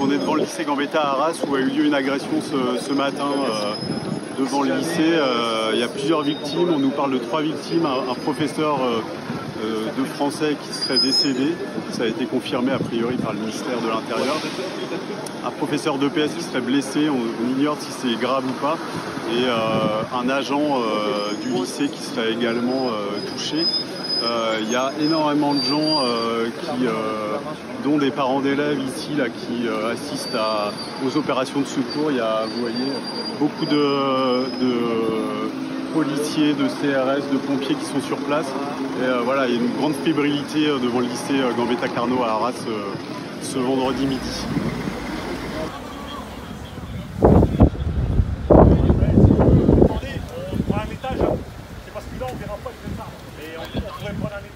On est devant le lycée Gambetta à Arras où a eu lieu une agression ce, matin euh, devant le lycée. Euh, il y a plusieurs victimes, on nous parle de trois victimes, un, professeur euh, de français qui serait décédé, ça a été confirmé a priori par le ministère de l'Intérieur. Un professeur d'EPS qui serait blessé, on, ignore si c'est grave ou pas, et un agent du lycée qui serait également touché. Euh, il y a énormément de gens euh, euh, dont des parents d'élèves ici là, qui assistent aux opérations de secours. Il y a, vous voyez, beaucoup de, policiers, de CRS, de pompiers qui sont sur place. Et euh, voilà, il y a une grande fébrilité euh, devant le lycée euh, Gambetta Carnot à Arras ce vendredi midi. Hein. C'est parce que là on verra pas on pourrait prendre un.